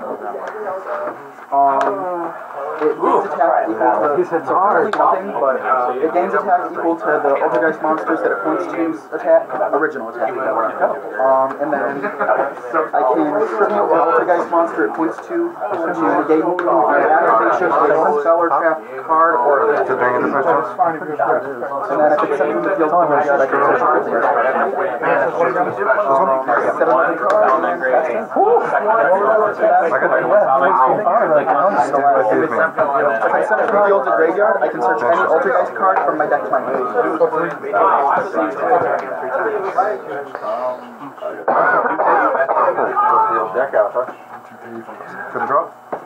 Um, it gains attack equal to. He said it's hard. Nothing, but uh, it gains attack equal to the Altergeist monsters that it points to's attack, original attack. Um, and then I can tribute an Altergeist monster it points to to negate an activation of a spell or trap card or Did they get the first one? and then if it's sent from the field to the graveyard, I can search it for Seven of the cards. I got If I send it from the to graveyard, I can search any Altergeist card from my deck to my hand. Deck out, huh? The drop?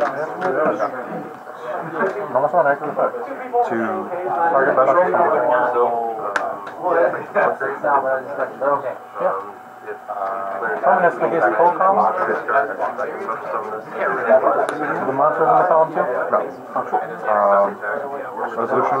two. On active effect. To target special. Someone has to get the cold. The in the column too? Um, resolution.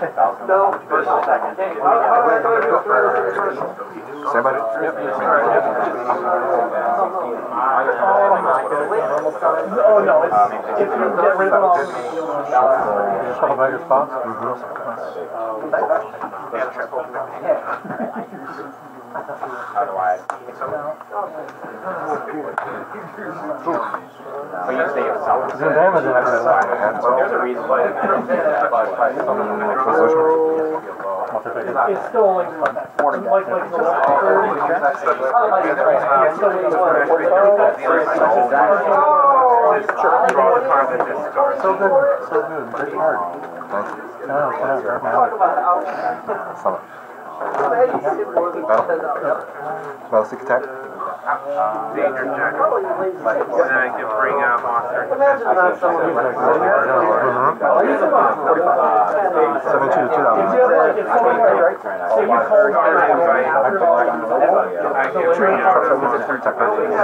Stand by. Oh, no, it's, if you get rid of all. Shuffle back your spots? He's doing damage in that. There's a reason why. It's still like, like, like the last discards. So good, so good. No, no, no. Battle. Battle stick attack. Danger check. And then I can bring out monster. Seven two to two thousand. I can bring out monster.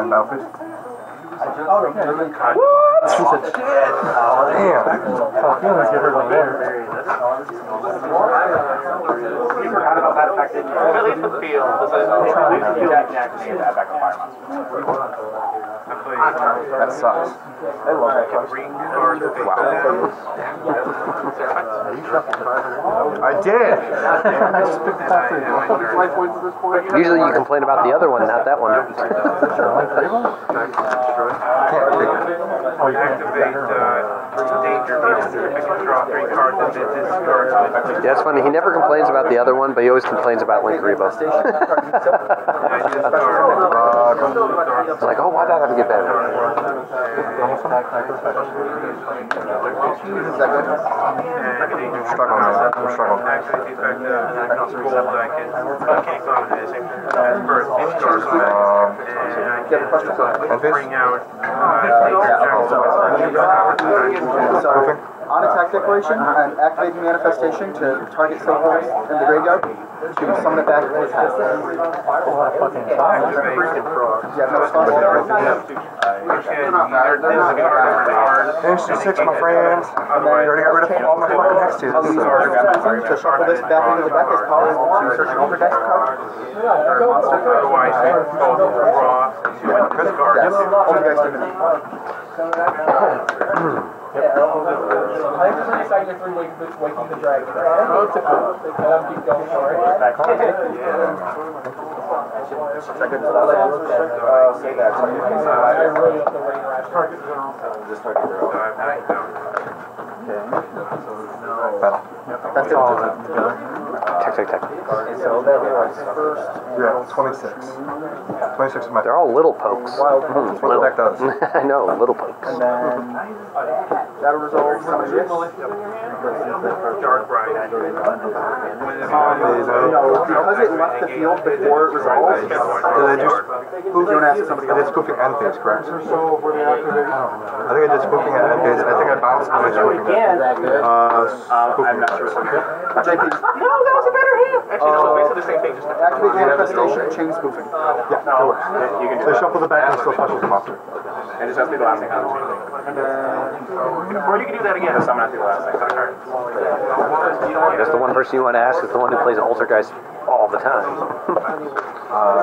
And battlefield. Damn. Oh, feelings get hurt over there. You forgot about that fact, didn't you? Really the field. That sucks. I love that card. I did. I just picked the top three. Usually you complain about the other one, not that one. Can't pick it. You can't Activate, danger meter. I can draw three cards and then discard. Yeah, it's funny. He never complains about the other one, but he always complains about Link Rebo. Like, oh, why that have to get better? Struggling. I'm struggling. Um, And and bring out. On attack declaration, I'm activating manifestation to target silver in the graveyard. To summon it back into attack. Do Fucking you have no response? NC6, my friends. You already got rid of all my fucking next twos. I'll use our reason to shuffle this back into the deck as possible to search an overdeck card. Or a monster. Otherwise, it's called draw. Yes, overdeck's divinity. I think there's an exciting three waking the, waking the dragon. Oh, it's a cool. And I'm keep going for it. Should I go to the left? Uh, say that. I really love the rain rash. Just target zero. Battle. That's it. So that was first. Yeah, 26. 26 is my They're all little pokes. Hmm, That's what the deck does. I know, little pokes. And then that'll resolve some of this. Dark Ride. No, because it left the field before it resolves. Did I just. Who's gonna ask somebody I did spoofing and phase, correct? I think I did spoofing and phase. I think I bounced when I spoofing it. Uh, spoofing. JP. No, that was a better hand. Actually, no, it's basically the same thing. Just Activate manifestation, chain spoofing. Yeah, that works. you can So shuffle the back and still special the monster. and just has to be the last thing on the chain. And then Or you can do that again. Summon at the last thing. Turn. I guess the one person you want to ask is the one who plays Altergeist all the time. Uh,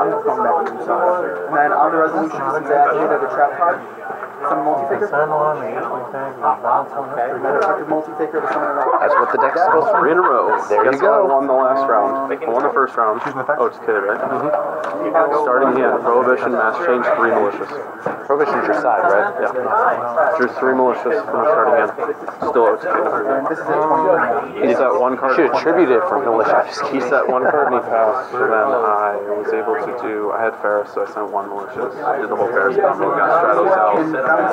I'm just going back to you, sorry. And then on the resolution, since I activated a trap card, summon Multifaker. Sun on the eighteen thing, and bounce on Okay, this. effective Multifaker to summon it That's what the deck's supposed to Three in a row. There you Guess what? I go. won the last round. I won the first round. Oh, it's kidding, right? Mm-hmm. Starting hand, prohibition, Mask Change, three malicious. Prohibition's your side, right? Yeah. Drew three malicious from the starting hand. Still And executed. this is a 20. He one card. Should attribute it from militia. He set one card and he passed. So then I was able to do. I had Ferris, so I sent one malicious. I Did the whole Ferris combo. Got Stratos out.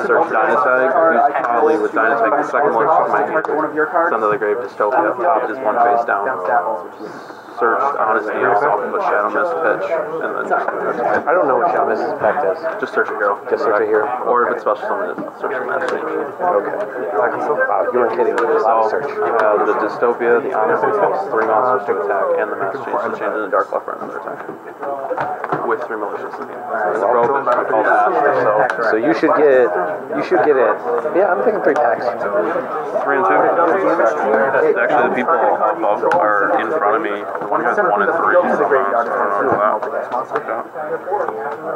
Searched Dynatag. Used Polly with Dynatag. The second malicious in my hand. Target one of your cards. Send the grave dystopia. Top is one face down. Down staples, which is. Searched honesty yourself with Shadow Mist pitch. And then I don't know what Shadow Mist's effect is. just search a hero. Just search a hero. Or if it's special summon, search a match. Okay. Wow, you weren't kidding with this So search. you have the dystopia, the honesty, plus three monsters to attack, and the Mask Change to change into the dark buff for another attack. With three malicious in the end. It's a prohibition called Ash, so So you should get, you should get it. Yeah, I'm thinking three packs. three and two. Actually, the people above are in front of me. One has one and three. So I don't know about that.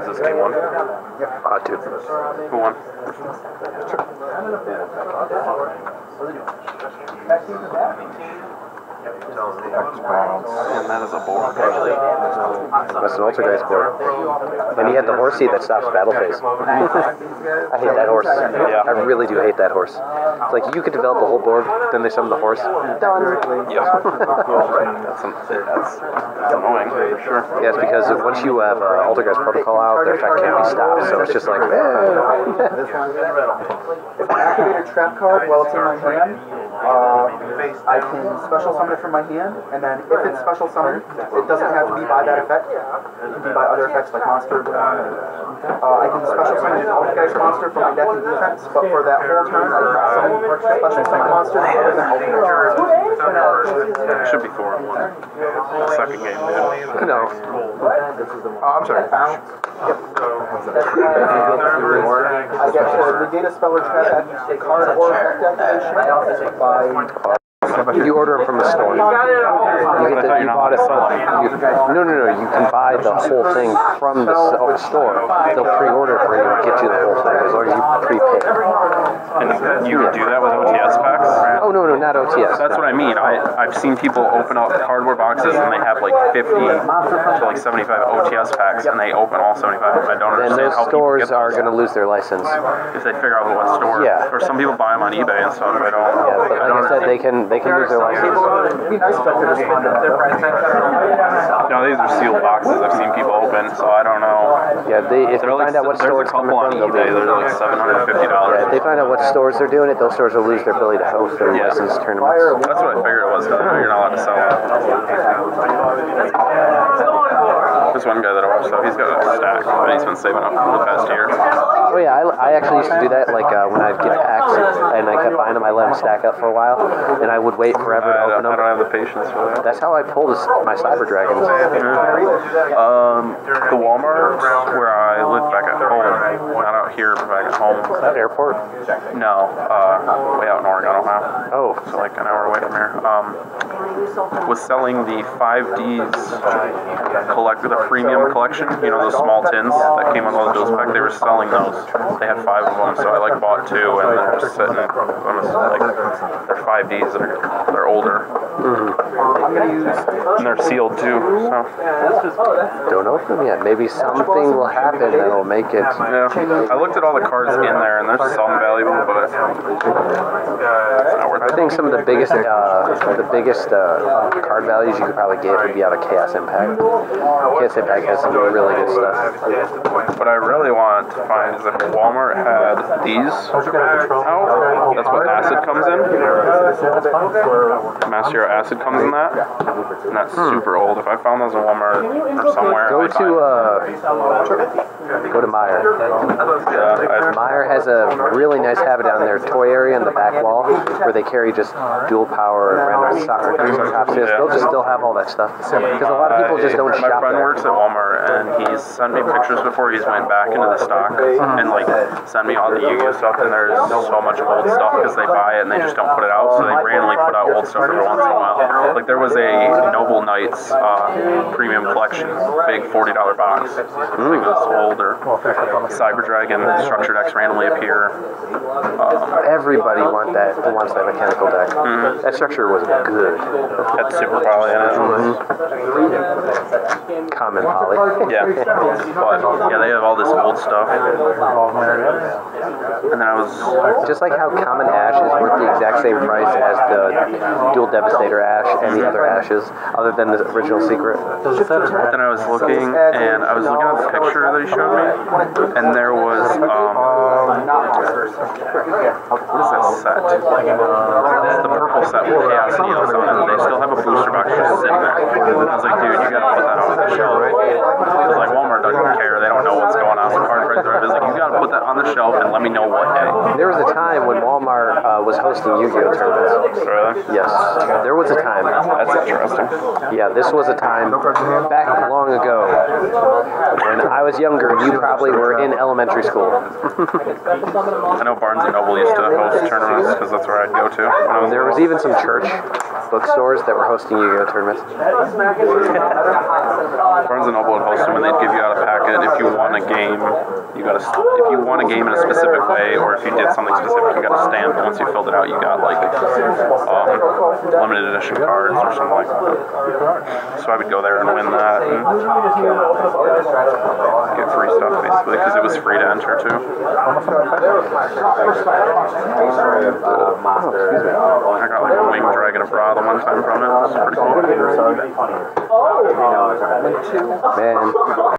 Is this game one? Uh, two. Who won? And that is a board. That's an Altergeist board. And he had the horsey that stops battle phase. I hate that horse. Yeah. I really do hate that horse. It's like you could develop a whole board, then they summon the horse. Done. Yeah. that's, an, that's, that's annoying, for sure. Yeah, it's because once you have uh, Altergeist protocol out, their effect can't be stopped. So it's just like, eh. If I activate a trap card while it's in my hand, uh, I can special summon it from my hand, and then if it's special summoned, it doesn't have to be by that effect. It can be by other effects like monster. Uh, I can special summon an Altergeist monster from my deck in defense, but for that whole turn, I cannot summon special summon monsters other than Altergeist. It should be four and one. The second game, dude. no. Oh, I'm sorry. I get to negate a spell or trap at card or effect activation by You order them from the store. You get the, you bought it from. You, no, no, no. You can buy the whole thing from the uh, store. They'll pre-order for you and get you the whole thing as long as you prepay. And you would do that with OTS packs? No, no, not OTS. That's what I mean. I, I've seen people open up hardware boxes and they have like 50 to like 75 OTS packs and they open all 75 of them. I don't Then understand those how people stores get are going to lose their license. if they figure out what store. Yeah. Or some people buy them on eBay and stuff. I don't. Yeah, but I like don't I said, they can they can lose their license. It'd be nice if I could respond to that. No, these are sealed boxes. I've seen people open, so I don't know. Yeah, they if they They're like, find out what there's store coming on from, they'll eBay. be. They're like seven hundred fifty dollars. Yeah, if they find out what stores they're doing it, those stores will lose their ability to host their Yeah. licensed tournaments. That's what I figured it was. 'cause I know You're not allowed to sell it. There's one guy that I watched though. He's got a stack that he's been saving up for the past year. Oh yeah, I, I actually used to do that. Like uh, when I'd get packs and I kept buying them. I let them stack up for a while, and I would wait forever to open don't, I them. don't have the patience for that. That's how I pulled this, my Cyber Dragons. Um, the Walmart where I live back at home, not out here, but back at home. That Airport? No, uh, way out in Oregon, Ohio. Oh, So like an hour away from here. Um, was selling the 5Ds collect the premium collection. You know those small tins that came on all the bills pack. They were selling those. They had five of them, so I like bought two, and they're just sitting. I'm like they're 5Ds. They're they're older, I'm gonna use. and they're sealed too. So don't open them yet. Maybe something will happen that'll make it. yeah, I looked at all the cards in there, and there's some valuable, but it's not worth I think some of the biggest, uh, the biggest uh, card values you could probably get would be out of Chaos Impact. Chaos Impact has some really good stuff. What I really want to find is if Walmart had these out, that's what acid comes in. Master Acid comes in that, and that's super old. If I found those in Walmart or somewhere, Go to uh, go to Meijer. yeah, Meijer has a really nice habit down their toy area in the back wall where they carry just Duel Power and random soccer tips. They'll just still have all that stuff because a lot of people just don't My shop friend there. Works at Walmart, and he's sent me pictures before he's went back into the stock and like sent me all the Yu-Gi-Oh stuff. And there's so much old stuff because they buy it and they just don't put it out, so they randomly put out old stuff every once in a while. Like there was a Noble Knights uh, premium collection, big forty dollar box. I think it was older. Cyber Dragon, Structured X randomly appear. Um, Everybody want that wants that mechanical deck. Mm-hmm. That structure was good. Had Super Poly in it. Mm-hmm. Common poly. Yeah, yeah, they have all this old stuff. And then I was Just like how common ash is worth the exact same price as the Duel Devastator ash and the other ashes, other than the original secret. But then I was looking and I was looking at the picture that he showed me, and there was um, what is that set? It's the purple set with Chaos Needles on it. They still have a booster box just sitting there. I was like, dude, you gotta put that on the shelf. Because like Walmart doesn't care, they don't know what's going on. The card prices are. It's like you gotta put that on the shelf and let me know what day. There was a time when Walmart was hosting Yu-Gi-Oh tournaments. Really? Yes, there was a time. That's interesting. Yeah, this was a time back long ago when I was younger and you probably were in elementary school. I know Barnes and Noble used to host tournaments because that's where I'd go to when I was There was even some church bookstores that were hosting Yu-Gi-Oh tournaments. Barnes and Noble would host them, and they'd give you out a packet. If you won a game, you got a if you won a game in a specific way, or if you did something specific, you got a stamp. Once you filled it out, you got like um, limited edition cards or something like that. So I would go there and win that and get free stuff basically because it was free to enter too. I got like a wing dragon of Ra one time from it. It was pretty cool. Man,